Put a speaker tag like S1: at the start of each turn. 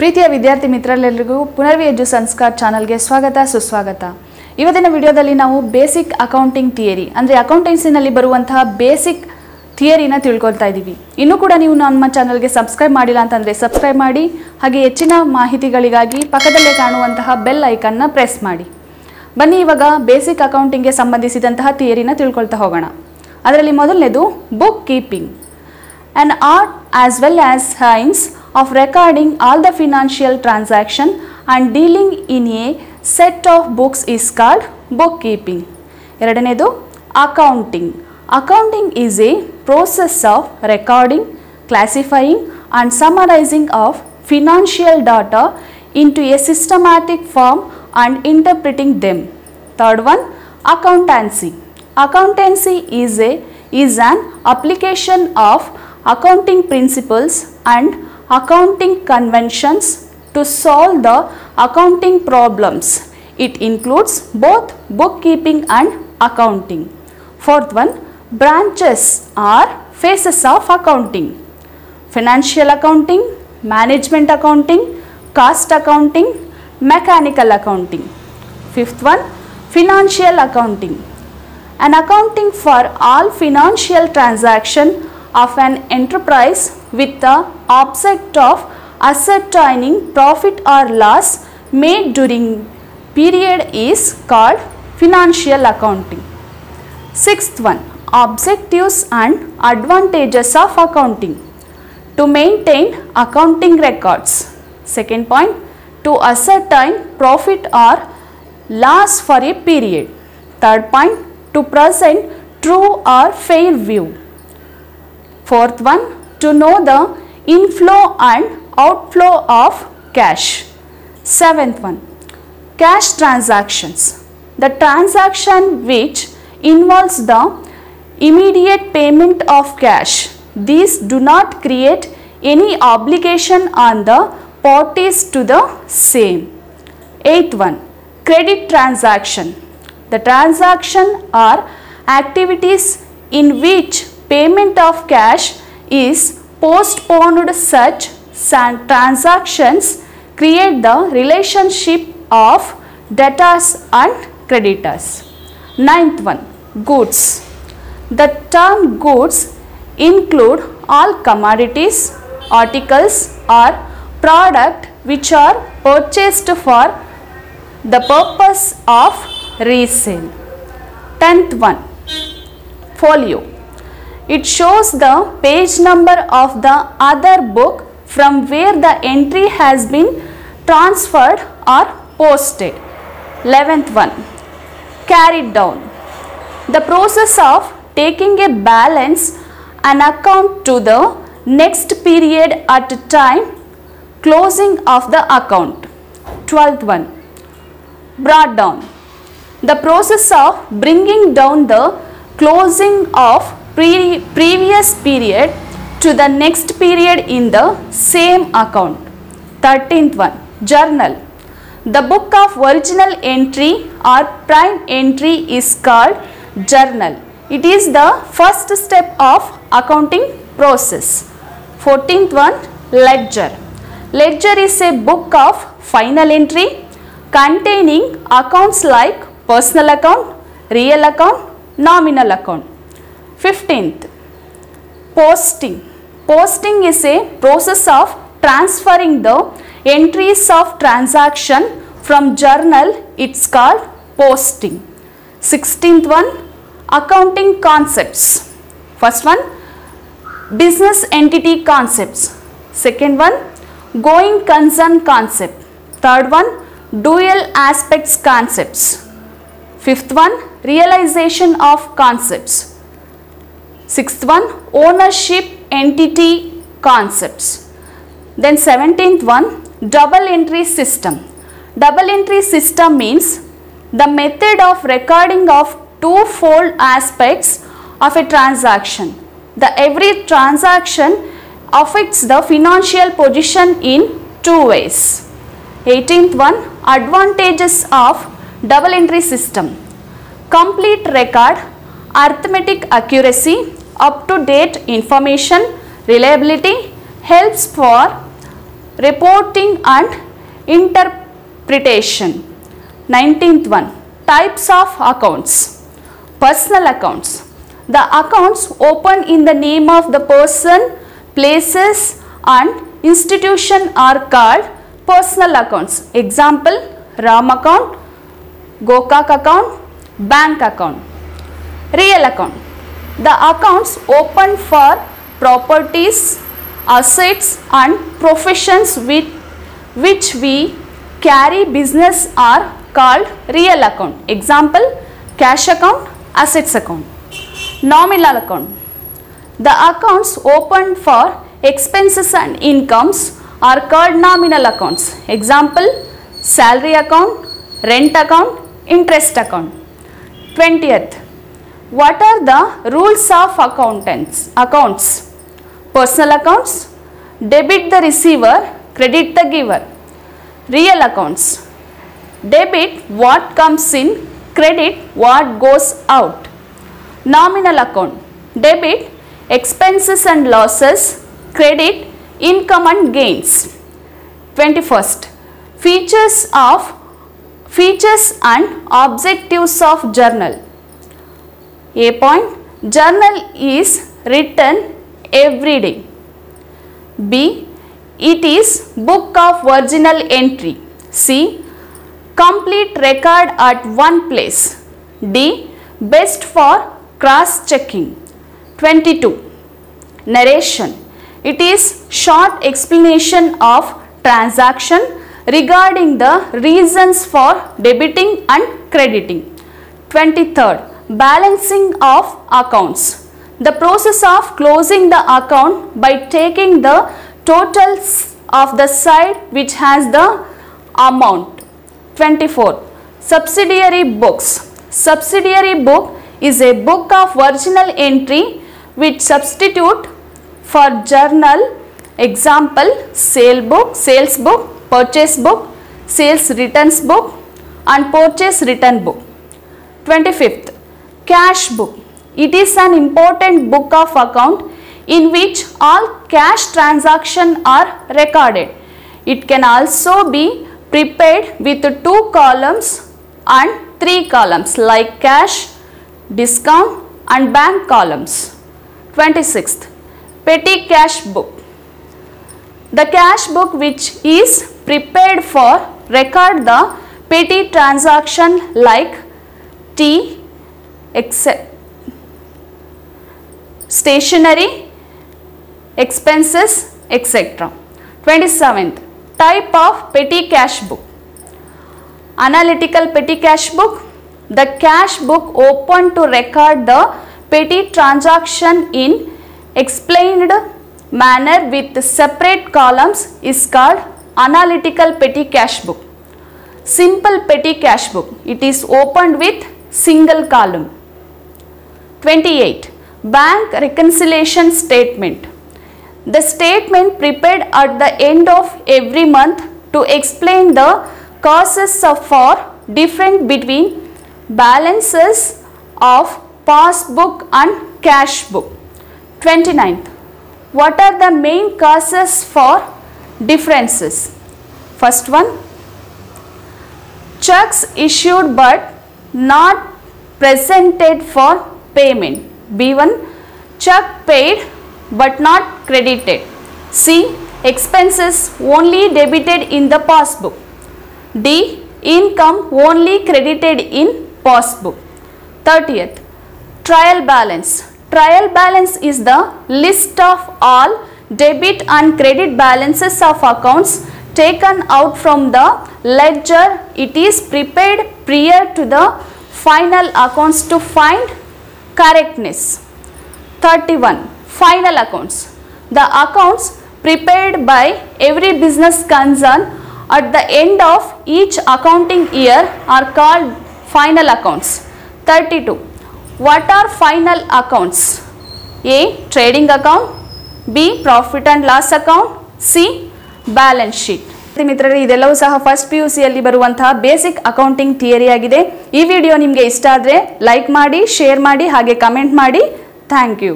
S1: ಪ್ರೀತಿಯ ವಿದ್ಯಾರ್ಥಿ ಮಿತ್ರರೆಲ್ಲರಿಗೂ ಪುನರ್ವಿ ಎಜು ಸಂಸ್ಕಾರ್ ಚಾನಲ್ಗೆ ಸ್ವಾಗತ, ಸುಸ್ವಾಗತ. ಇವತ್ತಿನ ವಿಡಿಯೋದಲ್ಲಿ ನಾವು ಬೇಸಿಕ್ ಅಕೌಂಟಿಂಗ್ ಥಿಯರಿ, ಅಂದರೆ ಅಕೌಂಟೆನ್ಸಿನಲ್ಲಿ ಬರುವಂತಹ ಬೇಸಿಕ್ ಥಿಯರಿನ ತಿಳ್ಕೊಳ್ತಾ ಇದ್ದೀವಿ. ಇನ್ನೂ ಕೂಡ ನೀವು ನಮ್ಮ ಚಾನಲ್ಗೆ ಸಬ್ಸ್ಕ್ರೈಬ್ ಮಾಡಿಲ್ಲ ಅಂತಂದರೆ ಸಬ್ಸ್ಕ್ರೈಬ್ ಮಾಡಿ, ಹಾಗೆ ಹೆಚ್ಚಿನ ಮಾಹಿತಿಗಳಿಗಾಗಿ ಪಕ್ಕದಲ್ಲೇ ಕಾಣುವಂತಹ ಬೆಲ್ ಐಕನ್ನ ಪ್ರೆಸ್ ಮಾಡಿ. ಬನ್ನಿ ಇವಾಗ ಬೇಸಿಕ್ ಅಕೌಂಟಿಂಗ್ಗೆ ಸಂಬಂಧಿಸಿದಂತಹ ಥಿಯರಿನ ತಿಳ್ಕೊಳ್ತಾ ಹೋಗೋಣ. ಅದರಲ್ಲಿ ಮೊದಲನೇದು bookkeeping. And art as well as science of recording all the financial transaction and dealing in a set of books is called bookkeeping. ಎರಡನೇದು accounting accounting is A process of recording classifying and summarising of financial data into a systematic form and interpreting them. Third one, accountancy. Accountancy is a is an application of accounting principles and accounting conventions to solve the accounting problems. It includes both bookkeeping and accounting. Fourth one, branches are phases of accounting financial accounting, management accounting, cost accounting, mechanical accounting. Fifth one, financial accounting. An accounting for all financial transaction of an enterprise with the object of ascertaining profit or loss made during period is called financial accounting. Sixth one, objectives and advantages of accounting. To maintain accounting records. Second point, to ascertain profit or loss for a period. Third point, to present true or fair view. Fourth one, to know the inflow and outflow of cash. Seventh one, cash transactions. The transaction which involves the immediate payment of cash. These do not create any obligation on the parties to the same. Eighth one, credit transaction. The transaction are activities in which payment of cash is postponed such transactions create the relationship of debtors and creditors. Ninth one, goods. The term goods include all commodities, articles or product which are purchased for the purpose of resale. Tenth one, folio. It shows the page number of the other book from where the entry has been transferred or posted. 11th one, carried down. The process of taking a balance an account to the next period at time closing of the account. 12th one, brought down. The process of bringing down the closing of pre- previous period to the next period in the same account. 13th one, journal. The book of original entry or prime entry is called journal. It is the first step of accounting process. 14th one, ledger. Ledger is a book of final entry containing accounts like personal account, real account, nominal account. 15th, posting. Posting is a process of transferring the entries of transaction from journal. It's called posting. 16th one, accounting concepts. First one, business entity concepts. Second one, going concern concept. Third one, dual aspects concepts. Fifth one, realization of concepts. Sixth one, ownership entity concepts. Then 17th one, double entry system. Double entry system means the method of recording of two-fold aspects of a transaction. The every transaction affects the financial position in two ways. 18th one, advantages of double entry system. Complete record, arithmetic accuracy, up to date information, reliability, helps for reporting and interpretation. 19th one types of accounts. Personal accounts. The accounts open in the name of the person places and institution are called personal accounts. Example ram account gokak account bank account. Real account the accounts open for properties assets and professions with which we carry business are called real account. Example cash account assets account. Nominal account. The accounts opened for expenses and incomes are called nominal accounts. Example salary account rent account interest account. 20th what are the rules of accountants? Accounts. Personal accounts. Debit the receiver. Credit the giver. Real accounts. Debit what comes in. Credit what goes out. Nominal account. Debit expenses and losses. Credit income and gains. 21st features of features and objectives of journal a point journal is written every day. B it is book of original entry. C complete record at one place. D best for cross checking 22 narration. It is short explanation of transaction regarding the reasons for debiting and crediting. 23rd balancing of accounts. The process of closing the account by taking the totals of the side which has the amount. 24 subsidiary books. Subsidiary book is a book of original entry which substitute for journal example sale book sales book purchase book sales returns book and purchase return book. 25th cash book. It is an important book of account in which all cash transactions are recorded. It can also be prepared with two columns and three columns like cash discount and bank columns. 26th petty cash book. The cash book which is prepared for record the petty transaction like tea except stationery expenses etc 27th type of petty cash book. Analytical petty cash book. The cash book open to record the petty transaction in explained manner with separate columns is called analytical petty cash book. Simple petty cash book. It is opened with single column 28 bank reconciliation statement. The statement prepared at the end of every month to explain the causes of for difference between balances of passbook and cash book 29th what are the main causes for differences? First one checks issued but not presented for payment. B1 check paid but not credited. C expenses only debited in the passbook. D income only credited in passbook. 30th trial balance. Trial balance is the list of all debit and credit balances of accounts taken out from the ledger. It is prepared prior to the final accounts to find correctness. 31. Final accounts. The accounts prepared by every business concern at the end of each accounting year are called final accounts. 32. What are final accounts? A. Trading account B. Profit and loss account C. Balance sheet. Sheet ಮಿತ್ರರೇ, ಇದೆಲ್ಲವೂ ಸಹ first P U ಸಿಯಲ್ಲಿ ಬರುವಂತಹ basic accounting theory ಆಗಿದೆ. ಈ video ನಿಮಗೆ ಇಷ್ಟ ಆದರೆ ಲೈಕ್ ಮಾಡಿ ಶೇರ್ ಮಾಡಿ, ಹಾಗೆ ಕಮೆಂಟ್ ಮಾಡಿ. Thank you